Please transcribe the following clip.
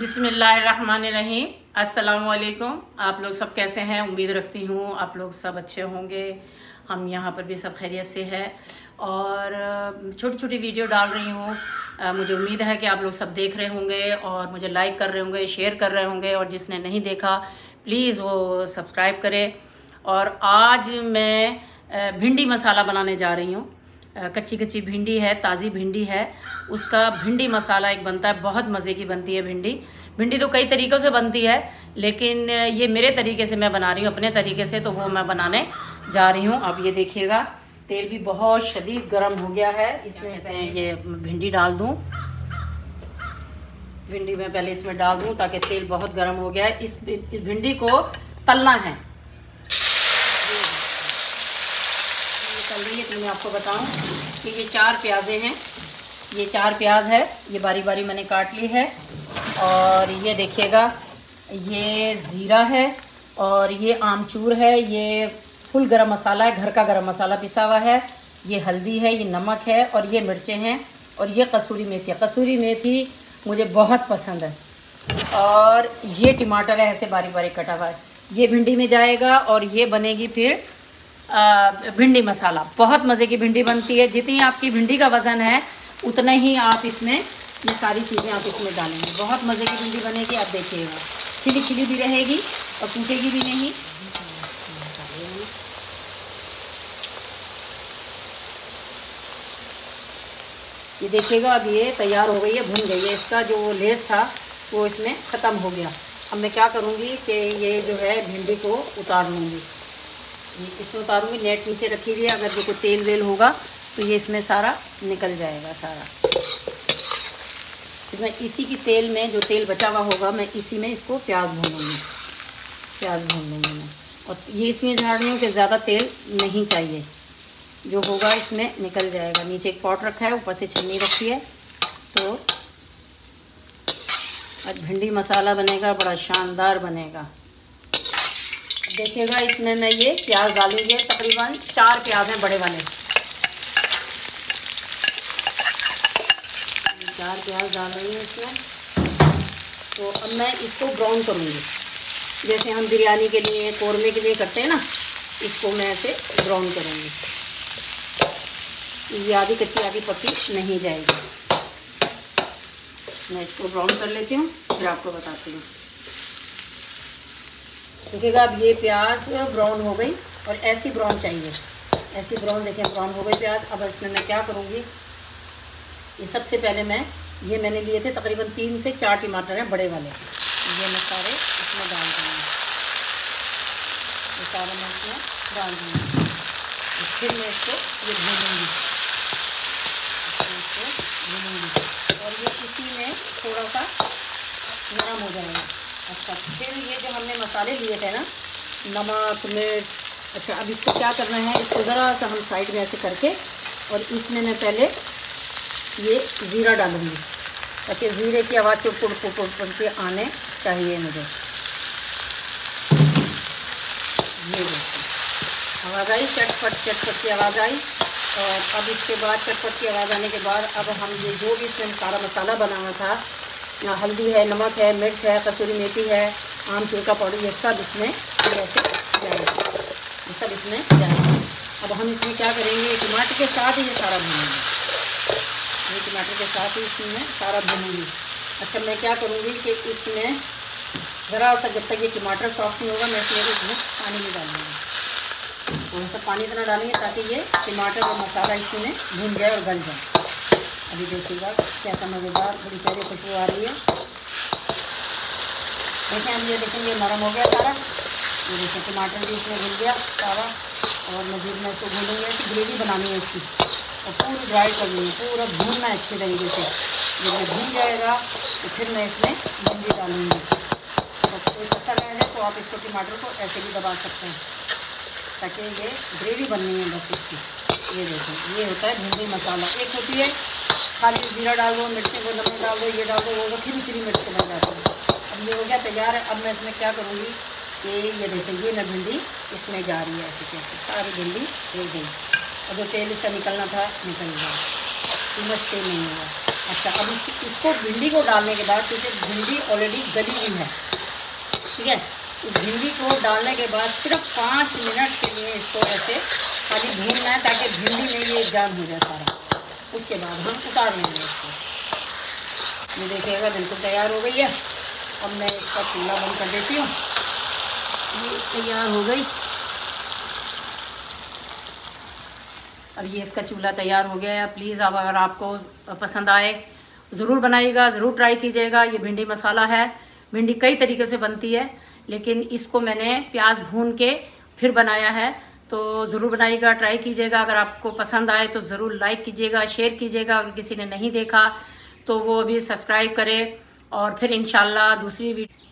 बिसमीम अस्सलाम आप लोग सब कैसे हैं? उम्मीद रखती हूँ आप लोग सब अच्छे होंगे। हम यहाँ पर भी सब खैरियत से है। और छोटी छोटी वीडियो डाल रही हूँ। मुझे उम्मीद है कि आप लोग सब देख रहे होंगे और मुझे लाइक कर रहे होंगे शेयर कर रहे होंगे। और जिसने नहीं देखा प्लीज़ वो सब्सक्राइब करें। और आज मैं भिंडी मसाला बनाने जा रही हूँ। कच्ची कच्ची भिंडी है ताज़ी भिंडी है उसका भिंडी मसाला एक बनता है बहुत मज़े की बनती है भिंडी। भिंडी तो कई तरीक़ों से बनती है लेकिन ये मेरे तरीके से मैं बना रही हूँ अपने तरीके से तो वो मैं बनाने जा रही हूँ। अब ये देखिएगा तेल भी बहुत शदीद गर्म हो गया है इसमें मैं ये भिंडी डाल दूँ। भिंडी मैं पहले इसमें डाल दूँ ताकि तेल बहुत गर्म हो गया है। इस, इस भिंडी को तलना है। रही है तो मैं आपको बताऊँ कि ये चार प्याज़े हैं। ये चार प्याज है, ये बारी बारी मैंने काट ली है। और ये देखिएगा, ये ज़ीरा है और ये आमचूर है, ये फुल गरम मसाला है, घर का गरम मसाला पिसा हुआ है। ये हल्दी है, ये नमक है और ये मिर्चें हैं और ये कसूरी मेथी है। कसूरी मेथी मुझे बहुत पसंद है। और ये टमाटर है, ऐसे बारी बारी कटा हुआ है। ये भिंडी में जाएगा और ये बनेगी फिर भिंडी मसाला। बहुत मज़े की भिंडी बनती है। जितनी आपकी भिंडी का वज़न है, उतना ही आप इसमें, ये सारी चीज़ें आप इसमें डालेंगे। बहुत मज़े की भिंडी बनेगी, आप देखिएगा। खिली खिली भी रहेगी और टूटेगी भी नहीं। ये देखिएगा, अब ये तैयार हो गई है, भुन गई है। इसका जो लेस था, वो इसमें ख़त्म हो गया। अब मैं क्या करूँगी कि ये जो है भिंडी को उतार लूँगी। इसमें उतारूँगी नेट नीचे रखी हुई है, अगर देखो तेल वेल होगा तो ये इसमें सारा निकल जाएगा, सारा। इसमें इसी की तेल में जो तेल बचा हुआ होगा, मैं इसी में इसको प्याज भूनूँगी। प्याज भून लूँगी मैं। और ये इसमें झाड़ रही हूँ कि ज़्यादा तेल नहीं चाहिए। जो होगा इसमें निकल जाएगा। नीचे एक पॉट रखा है, ऊपर से छन्नी रखी है। तो आज भिंडी मसाला बनेगा, बड़ा शानदार बनेगा। देखिएगा, इसमें मैं ये प्याज डालूँगी तकरीबन चार प्याज हैं बड़े वाले। चार प्याज डाल रही हूँ इसमें। तो अब मैं इसको ब्राउन करूँगी। जैसे हम बिरयानी के लिए, कौरमे के लिए करते हैं ना, इसको मैं ऐसे ब्राउन करूँगी। ये आधी कच्ची, आधी पक्की नहीं जाएगी। मैं इसको ब्राउन कर लेती हूँ, फिर आपको बताती हूँ। देखिएगा अब ये प्याज ब्राउन हो गई और ऐसी ब्राउन चाहिए। ऐसी ब्राउन देखें ब्राउन हो गई प्याज। अब इसमें मैं क्या करूँगी? ये सबसे पहले मैं, ये मैंने लिए थे तकरीबन तीन से चार टमाटर हैं, बड़े वाले। ये मैं सारे इसमें डाल दूँगी। ये सारे मैं इसमें डाल दूँगी। फिर मैं इसको ये भूनूँगी। इसको भूनूँगी। और ये इसी में थोड़ा सा नरम हो जाएगा। अच्छा फिर ये जो हमने मसाले लिए थे ना, नमक, मिर्च अच्छा अब इसको क्या करना है, इसको ज़रा सा हम साइड में ऐसे करके, और इसमें मैं पहले ये ज़ीरा डालूँगी, ताकि ज़ीरे की आवाज़ चुप पुड़ पुड़ पुड़ पुड़ के आने चाहिए मुझे। आवाज़ आई, चटपट चटपट की आवाज़ आई, और अब इसके बाद चटपट की आवाज़ आने के बाद, अब हम ये जो भी इसमें सारा मसाला बनाना था हल्दी है, नमक है, मिर्च है, कसूरी मेथी है, आम चूर का पाउडर, ये सब इसमें ऐसे जाएगा। सब इसमें जाएगा। अब हम इसमें क्या करेंगे? टमाटर के साथ ही ये सारा भूनेंगे। ये टमाटर के साथ ही इसमें सारा भूनूँगी। अच्छा मैं क्या करूँगी कि इसमें ज़रा सा, जब तक ये टमाटर सॉफ्ट नहीं होगा, मैं इसमें इसमें पानी नहीं डालूँगी। थोड़ा सा पानी इतना डालेंगे ताकि ये टमाटर और मसाला इसमें भून जाए और गल जाए। अभी देखिएगा कैसा मज़ेदार बड़ी सारी खुशबू आ रही है। देखें हम ये देखेंगे नरम हो गया सारा। ये देखें टमाटर भी इसमें भूल गया सारा। और मज़ीद मैं इसको भूलूँगी कि ग्रेवी बनानी है इसकी। और पूरी ड्राई करनी है, पूरा भूनना अच्छे तरीके से। जब ये भून जाएगा तो फिर मैं इसमें भिंडी डालूँगी। और कोई कसा रह जाए तो आप इसको टमाटर को ऐसे भी दबा सकते हैं, ताकि ये ग्रेवी बननी है बस इसकी। ये देखें ये होता है भिंडी मसाला। एक होती है खाली जीरा डाल दो मिर्ची को नमक डाल दो ये डाल दो वो फिर फिरी मिर्च बन जाती है। अब ये हो गया तैयार है। अब मैं इसमें क्या करूँगी कि ये देखें ये मैं भिंडी इसमें जा रही है ऐसे कैसे सारी भिंडी हो गई। और जो तेल इसका निकलना था निकल गया। मच तेल नहीं होगा अच्छा अब इस, इसको भिंडी को डालने के बाद क्योंकि भिंडी ऑलरेडी गली हुई है ठीक है? इस भिंडी को डालने के बाद सिर्फ़ पाँच मिनट के लिए इसको ऐसे खाली भूनना है ताकि भिंडी में ये जाम हो जाए सारा। उसके बाद हम उतार लेंगे इसको। ये देखिएगा, बिल्कुल तैयार हो गई है। अब मैं इसका चूल्हा बंद कर देती हूँ। ये तैयार हो गई। अब ये इसका चूल्हा तैयार हो गया है। प्लीज़, अब अगर आपको पसंद आए, ज़रूर बनाइएगा, ज़रूर ट्राई कीजिएगा। ये भिंडी मसाला है। भिंडी कई तरीके से बनती है, लेकिन इसको मैंने प्याज भून के फिर बनाया है। तो ज़रूर बनाइएगा, ट्राई कीजिएगा। अगर आपको पसंद आए तो ज़रूर लाइक कीजिएगा शेयर कीजिएगा। अगर किसी ने नहीं देखा तो वो अभी सब्सक्राइब करे और फिर इन दूसरी वीडियो